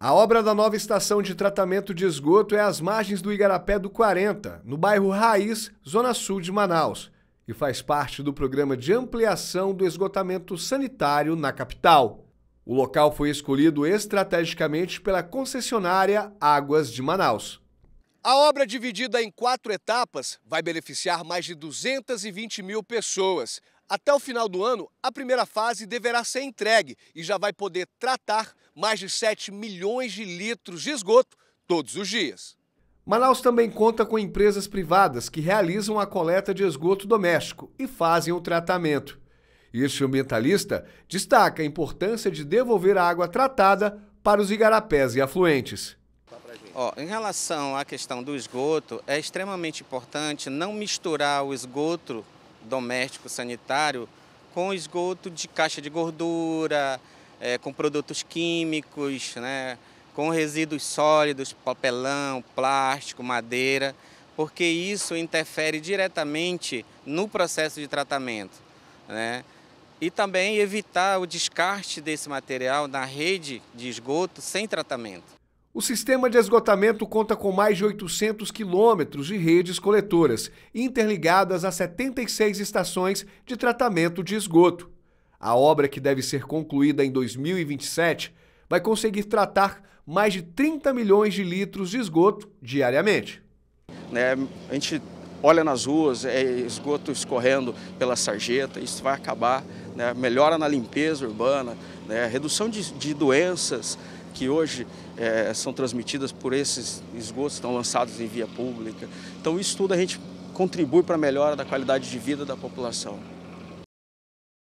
A obra da nova estação de tratamento de esgoto é às margens do Igarapé do 40, no bairro Raiz, zona sul de Manaus, e faz parte do programa de ampliação do esgotamento sanitário na capital. O local foi escolhido estrategicamente pela concessionária Águas de Manaus. A obra, dividida em quatro etapas, vai beneficiar mais de 220 mil pessoas. Até o final do ano, a primeira fase deverá ser entregue e já vai poder tratar mais de 7 milhões de litros de esgoto todos os dias. Manaus também conta com empresas privadas que realizam a coleta de esgoto doméstico e fazem o tratamento. Este ambientalista destaca a importância de devolver a água tratada para os igarapés e afluentes. Ó, em relação à questão do esgoto, é extremamente importante não misturar o esgoto doméstico sanitário com esgoto de caixa de gordura, é, com produtos químicos, né, com resíduos sólidos, papelão, plástico, madeira, porque isso interfere diretamente no processo de tratamento. Né? E também evitar o descarte desse material na rede de esgoto sem tratamento. O sistema de esgotamento conta com mais de 800 quilômetros de redes coletoras, interligadas a 76 estações de tratamento de esgoto. A obra, que deve ser concluída em 2027, vai conseguir tratar mais de 30 milhões de litros de esgoto diariamente. Né, a gente olha nas ruas, é esgoto escorrendo pela sarjeta, isso vai acabar, né, melhora na limpeza urbana, né, redução de, de doenças, que hoje é, são transmitidas por esses esgotos estão lançados em via pública. Então isso tudo a gente contribui para a melhora da qualidade de vida da população.